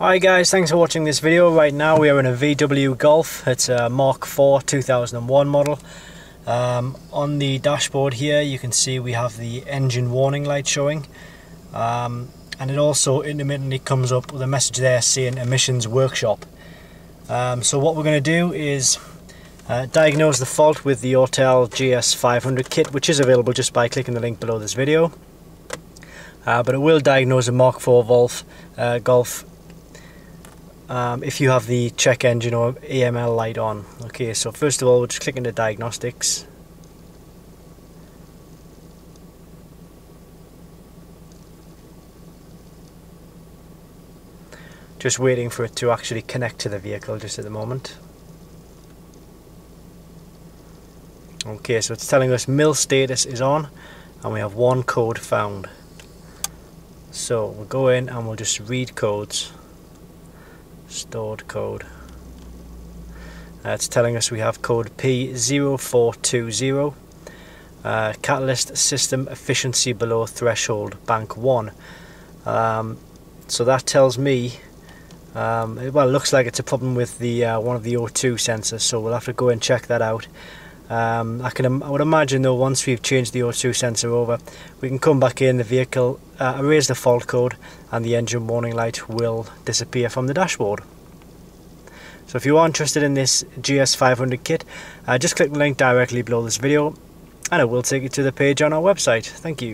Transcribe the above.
Hi guys, thanks for watching this video. Right now we are in a VW Golf. It's a Mark IV 2001 model. Um, on the dashboard here you can see we have the engine warning light showing. Um, and it also intermittently comes up with a message there saying emissions workshop. Um, so what we're going to do is uh, diagnose the fault with the Autel GS500 kit which is available just by clicking the link below this video. Uh, but it will diagnose a Mark IV Golf, uh, Golf um, if you have the check engine or EML light on. Okay, so first of all, we'll just click into diagnostics. Just waiting for it to actually connect to the vehicle just at the moment. Okay, so it's telling us mil status is on and we have one code found. So we'll go in and we'll just read codes stored code. Uh, it's telling us we have code P0420, uh, catalyst system efficiency below threshold, bank 1. Um, so that tells me, um, it, well it looks like it's a problem with the uh, one of the O2 sensors, so we'll have to go and check that out. Um, I can I would imagine though once we've changed the O2 sensor over we can come back in the vehicle uh, erase the fault code and the engine warning light will disappear from the dashboard. So if you are interested in this GS500 kit uh, just click the link directly below this video and it will take you to the page on our website. Thank you.